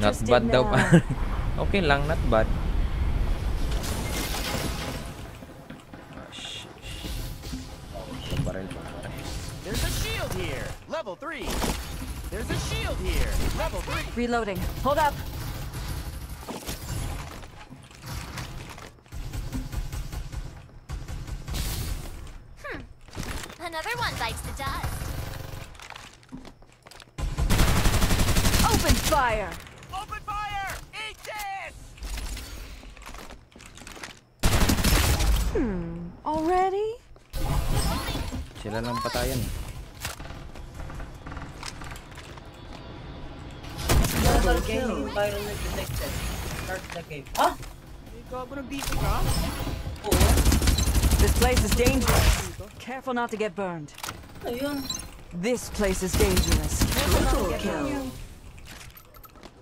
not bad daw pa okay lang not bad. Reloading. Hold up. Another one bites the dust. Open fire. Open fire! Eat this! Hmm. Already? Sila lang patayan. Double kill. Environment detected. Start the game. Ah! May gago ng dito ka? Oo. This place is dangerous. Careful not to get burned. Ayun. This place is dangerous. Burned.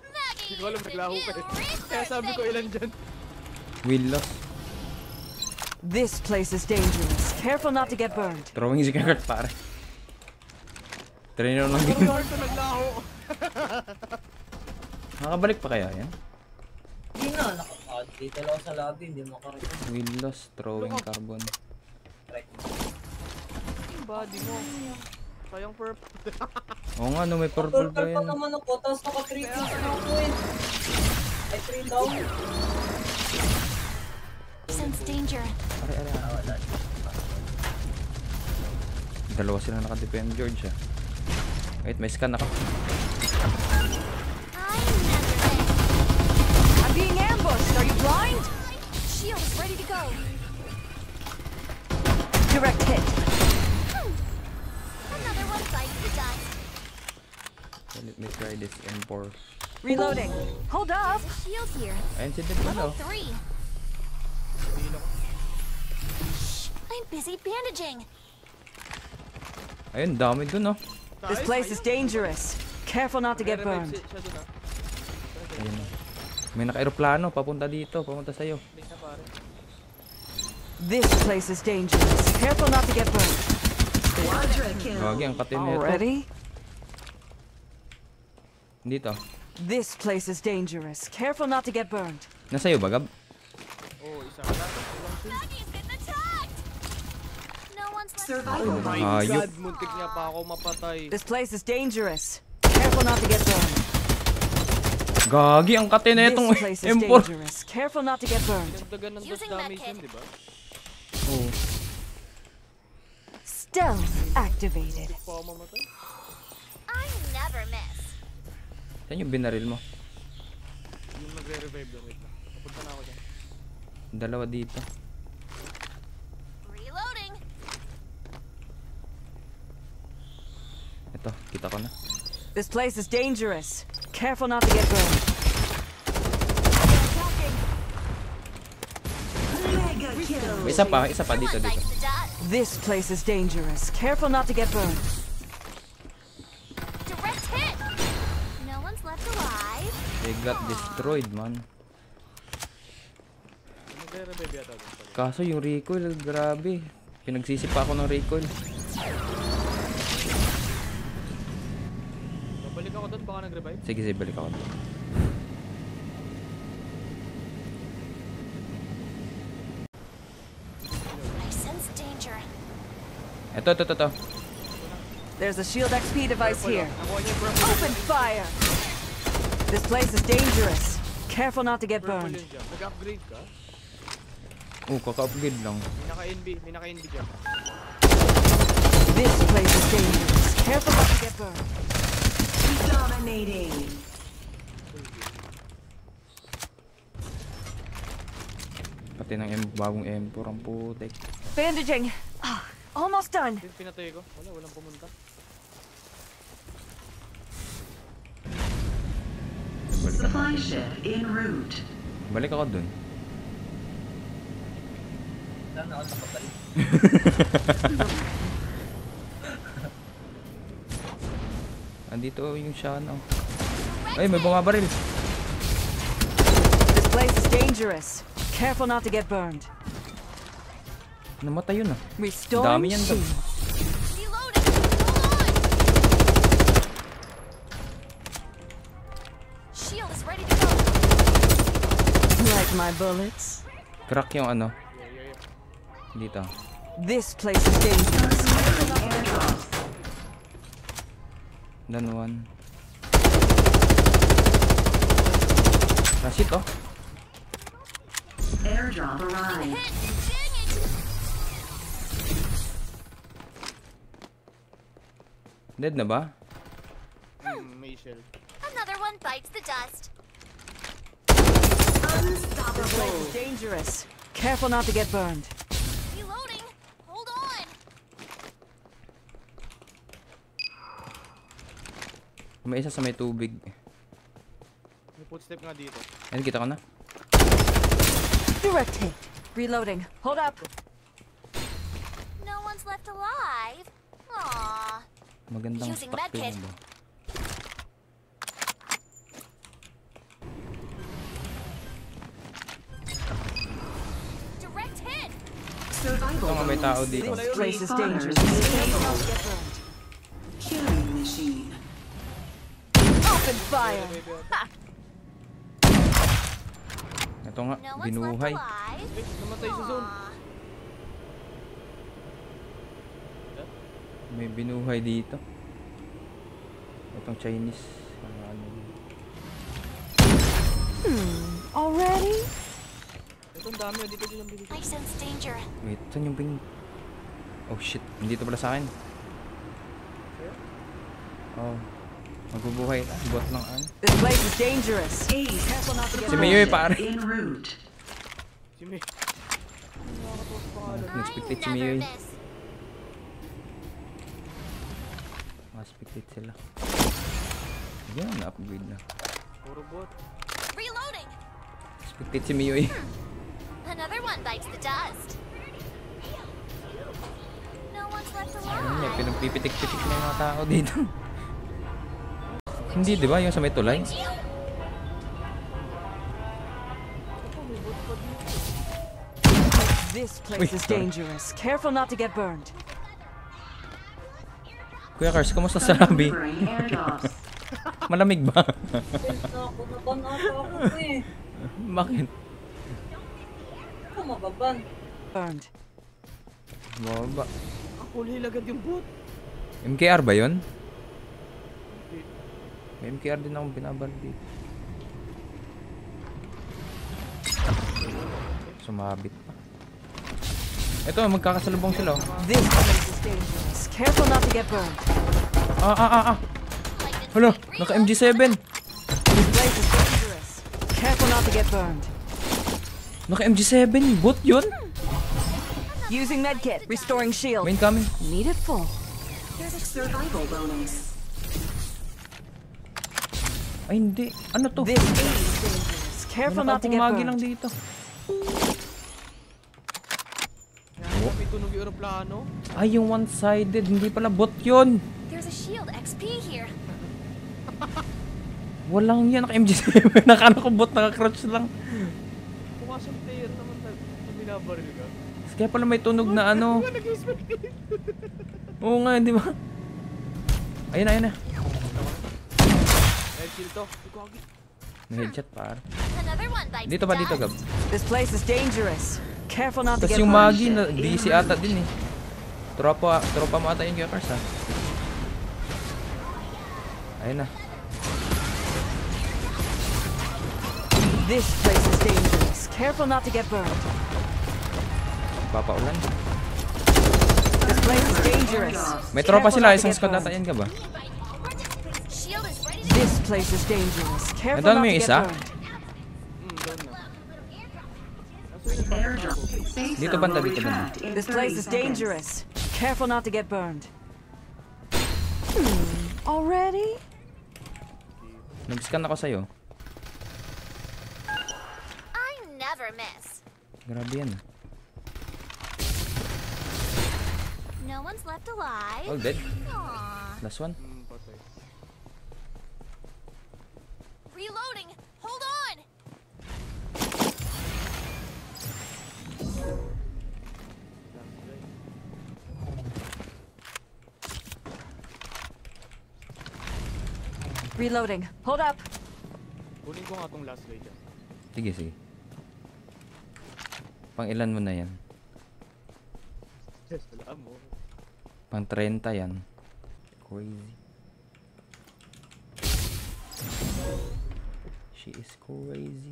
Maggie, Hindi ko alam, the naglaho ka eh. Kaya sabi ko ilan dyan. Will loss. This place is dangerous. Careful not to get burned. Throwing si Kurt pare. Trainer ng Ang game. hard na naglaho. Nakabalik pa kaya yan? Hindi na. Naka, ah, dito lang sa lobby. Hindi mo makarecord. Will loss, throwing carbon. Yung body mo. Sayang purple. Oo nga, no, may purple pa Purple pa yun. naman ako. Tapos naka 3 kills na ako eh. Ay, 3 down. Sense danger. Are, are, are. Dalawa sila nakadepend, George ah. Wait, may scan ako. I never miss. I'm being ambushed. Are you blind? Shield is ready to go. Direct hit. Hmm. Another one bites the dust. Let me try this M4. Reloading. Hold up. There's a shield here. Ayun si Dip Level three. Shh, I'm busy bandaging. Ayun, dami dun oh. This place is dangerous. Careful not to get burned. May naka-aeroplano, papunta dito, papunta na pare. This place is dangerous. Careful not to get burned. Gagi, ang katin nito. Already? Dito. This place is dangerous. Careful not to get burned. Nasa'yo ba, Gab? Oo, isa ka lang. Oh Hayop. god, muntik niya pa ako mapatay. This place is dangerous. Careful not to get burned. Gagi, ang nitong place is M4. dangerous. Careful not to get burned. Using medkit. Oo. Stealth activated. I never miss. Saan yung binaril mo? Yung magre-revive doon, wait lang. Papunta na ako dyan. Dalawa dito. Reloading. Ito, kita ko na. This place is dangerous. Careful not to get burned. Isa pa, isa pa dito, dito. This place is dangerous. Careful not to get burned. Direct hit. No one's left alive. They got destroyed, man. Kaso yung recoil, grabe. Pinagsisipa ako ng recoil. Doon, baka nag-revive. Sige, sige, balik ako. Ito, ito, ito, ito. There's a shield XP device here. Open fire! This place is dangerous. Careful not to get burned. Nag-upgrade ka? Oh, kaka-upgrade lang. May naka-NB, may naka-NB dyan. This place is dangerous. Careful not to get burned. Dominating. Pati ng M, bagong M4 ang putik. Bandaging. Ah, almost done. Pin- Pinatay ko. Wala, walang pumunta. Supply ship en route. Balik ako dun. Sana ako nakabalik. Andito yung Shana. oh. Ay, may bumabaril. This place is dangerous. Careful not to get burned. Namatay yun ah. Dami yan, Gab. shield. Reloading. Hold on. Shield is ready to go. Like my bullets. Crack yung ano. Dito. This place is dangerous. Done one. Rashid oh. Airdrop arrived. Hit. Dang it. Dead na ba? Hmm, may shell. Another one bites the dust. This place is dangerous. Careful not to get burned. May isa sa may tubig. May footstep nga dito. Ayun, kita ko na. Direct hit. Reloading. Hold up. No one's left alive. Aww. Magandang stock hit. Survival Ito nga may tao dito. This place is dangerous. Fire. Ito nga, binuhay. Eh, namatay sa zone. May binuhay dito. Itong Chinese. Ano, ano. Already? Ito ang dami. Dito din ang bilis. I sense danger. Wait, saan yung ping... Oh shit, nandito pala sa akin. Oh. Magbubuhay. Bot lang ano. This place is dangerous. Ace. Careful not to get Si pare. Route. Si May. Expected si miss. Mas-spectate sila. Yan, na-upgrade na. Puro bot. Reloading. Spectate si Miyoy. Another one bites the dust. No one's left Ano niya, alive. pinagpipitik-pitik na yung mga tao dito. Hindi, di ba? Yung sa may tulay. This place Uy, is sorry. dangerous. Careful not to get burned. Kuya Cars, kumusta sa Rabi? Malamig ba? Eh. Bakit? Ako mababan. Burned. Baba. Ako agad yung bot. MKR ba yun? May MKR din akong binabal dito. Sumabit pa. Ito, magkakasalubong sila. oh. This is dangerous. Careful not to get burned. Ah, ah, ah, ah. Hala, naka MG7. This place is dangerous. Careful not to get burned. Naka MG7. Bot yun? Using medkit. Restoring shield. Main coming. Need it full. Survival bonus. Ay, hindi. Ano to? This place is dangerous. Careful not to get Nakapumagi lang burned. dito. Kaya may tunog yung aeroplano. Ay, yung one-sided. Hindi pala bot yun. There's a shield XP here. Walang yan. Naka MG7. Nakano ko bot. Naka-crouch lang. Pumasok player naman na binabaril ka. Kaya pala may tunog na ano. Oo nga, di ba? Ayun na, ayun na. Dahil shield to. Ikaw May-headshot par. Dito ba dito. Gab? This place is dangerous. Careful not to get yung. Magi, na, DC ata din eh. Tropa, tropa mo ata yung Gyokers ha. Ayun na. This place is dangerous. Careful not to get burned. Papaulan. This place is dangerous. May tropa sila. Isang squad burned. ata yan, Gab ah. This place is dangerous. Careful Nandun not mo to yung get isa? Dito banda, dito banda. This 30 place is dangerous. Careful not to get burned. Hmm. Already? Nag-scan ako sa'yo. I never miss. Grabe yan. No one's left alive. All dead. Aww. Last one. Reloading. Hold up. Kunin ko nga tong last dyan. Sige, sige. Pang ilan mo na yan? Yes, wala mo. Pang 30 yan. Crazy. She is crazy.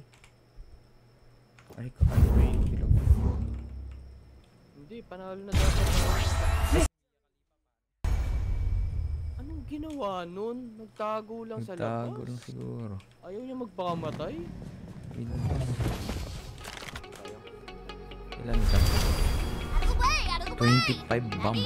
Ay, ko bilog. Hindi, panalo na dapat. Anong ginawa nun? Nagtago lang sa Nagtago lang labas. siguro. Ayaw niya magpakamatay. Ilan ka? Out of the way. Out of the way. 25 bomb.